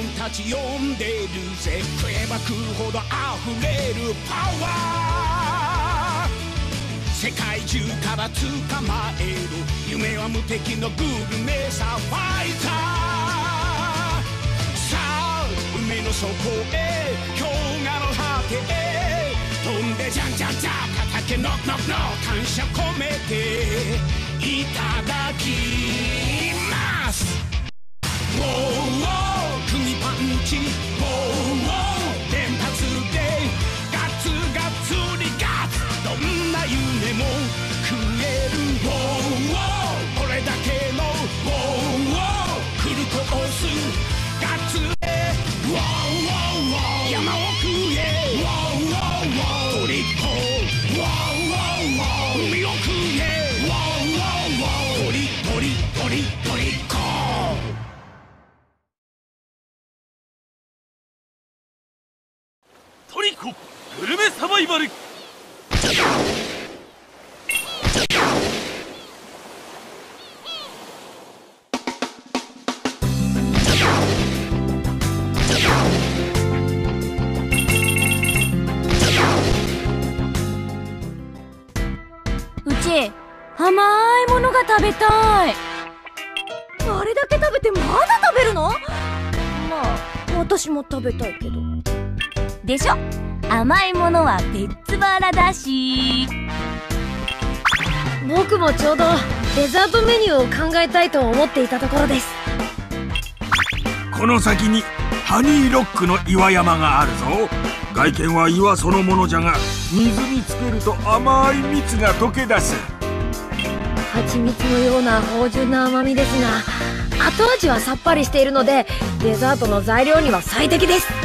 うまいもんたち呼んでるぜ食えば食うほど溢れるパワー世界中から捕まえる夢は無敵のグルメさファイターさあ海の底へ氷河の果てへ飛んでじゃんじゃんじゃん叩けノックノックノック感謝込めていただきますウォーウォー釘パグルメサバイバル。うち甘いものが食べたい。あれだけ食べてまだ食べるの？まあ私も食べたいけど。でしょ？甘いものは別腹だし。僕もちょうどデザートメニューを考えたいと思っていたところです。この先にハニーロックの岩山があるぞ。外見は岩そのものじゃが水につけると甘い蜜が溶け出す。蜂蜜のような芳醇な甘みですが後味はさっぱりしているのでデザートの材料には最適です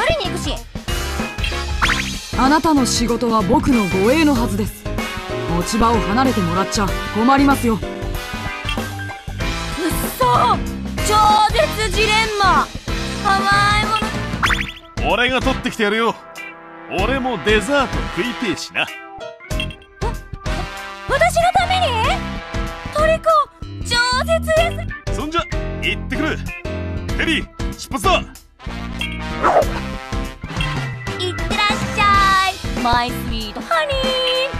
取りに行くし。あなたの仕事は僕の護衛のはずです。持ち場を離れてもらっちゃ困りますよ。うっそ超絶ジレンマ。甘いもの。俺が取ってきてやるよ。俺もデザート食いてえしな。私のために？トリコ超絶です。そんじゃ行ってくる。テリー出発だゃいマ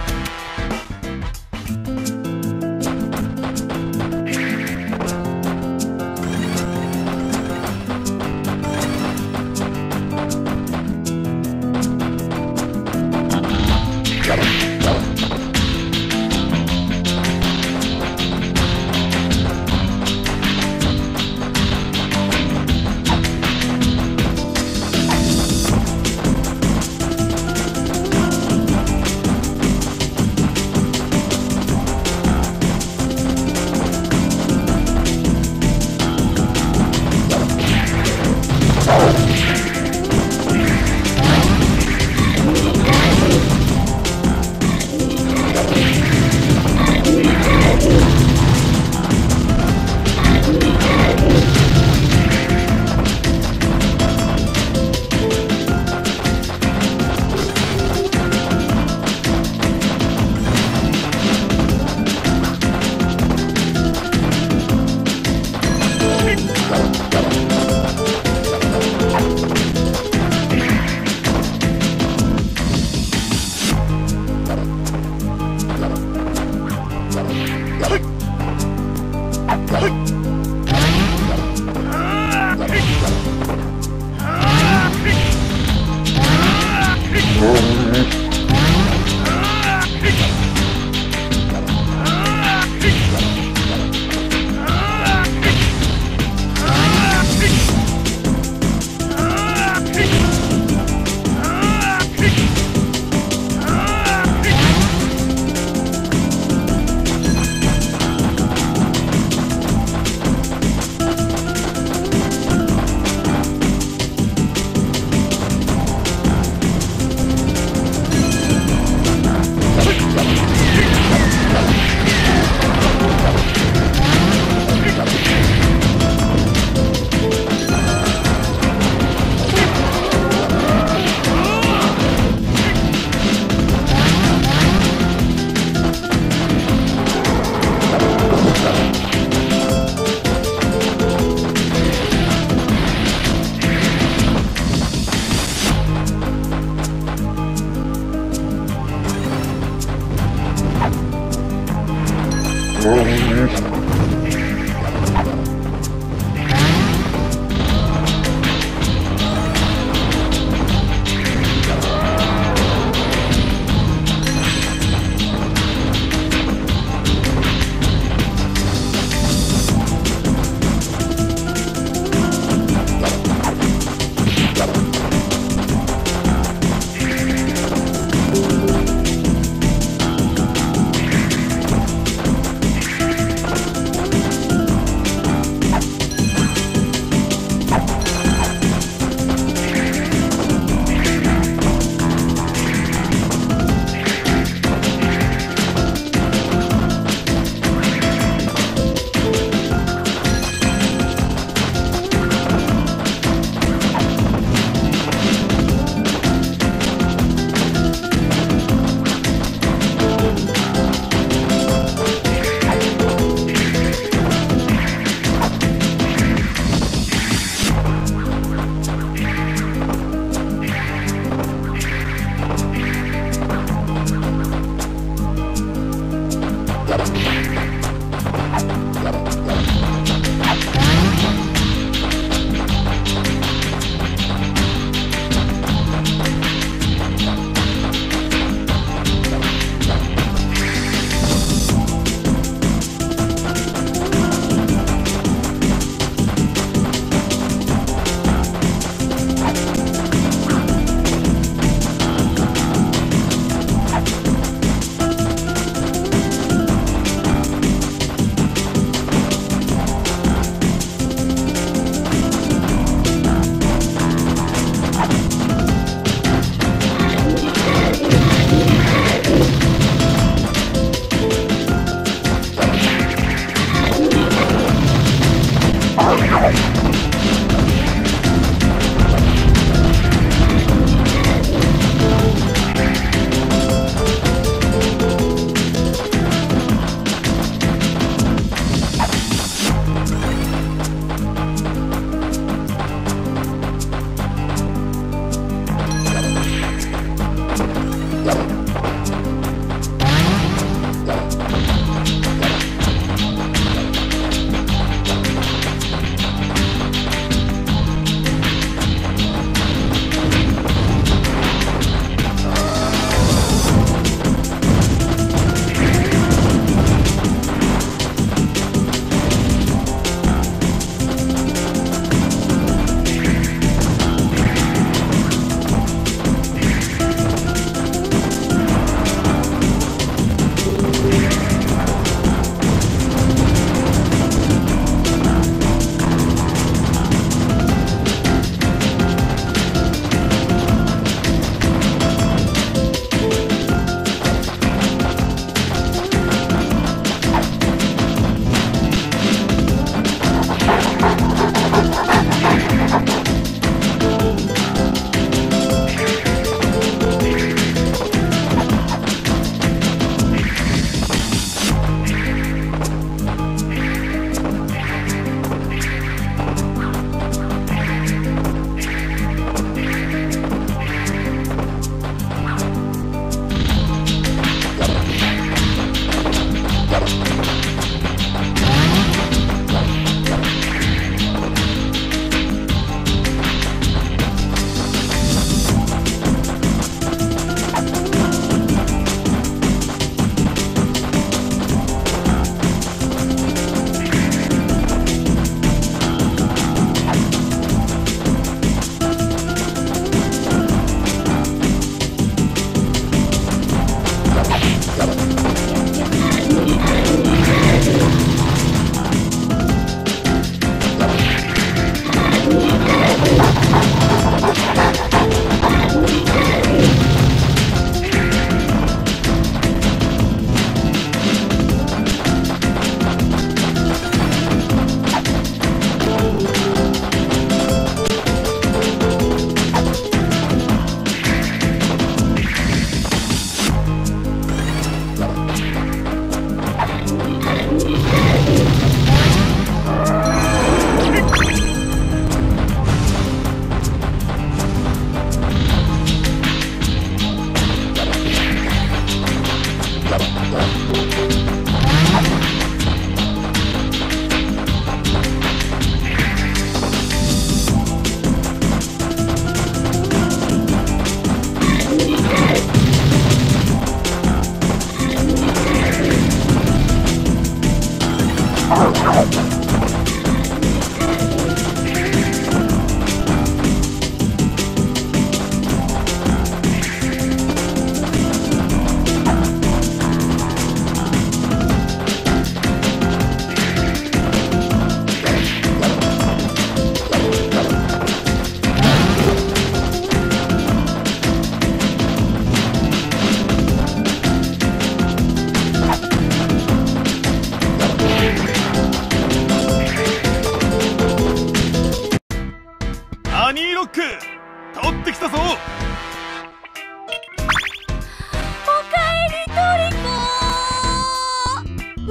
Oh,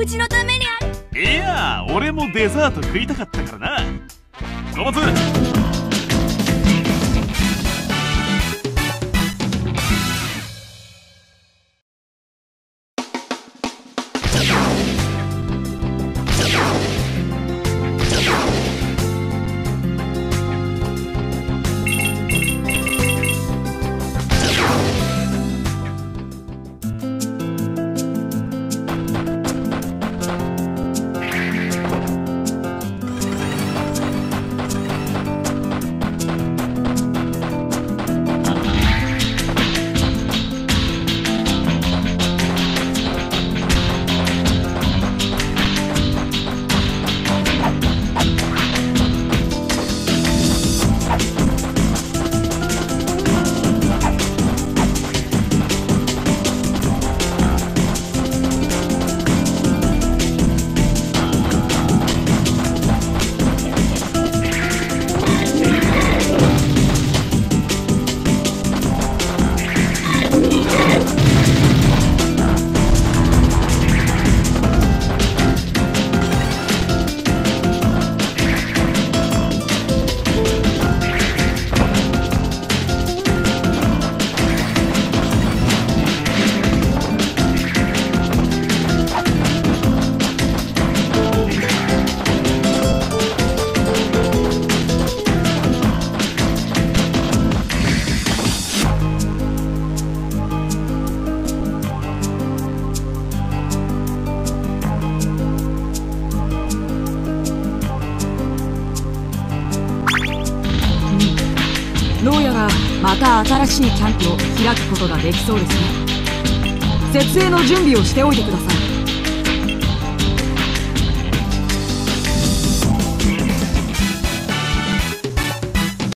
うちのためにあいや俺もデザート食いたかったからな。ロボツた新しいキャンプを開くことができそうですね。設営の準備をしておいてください。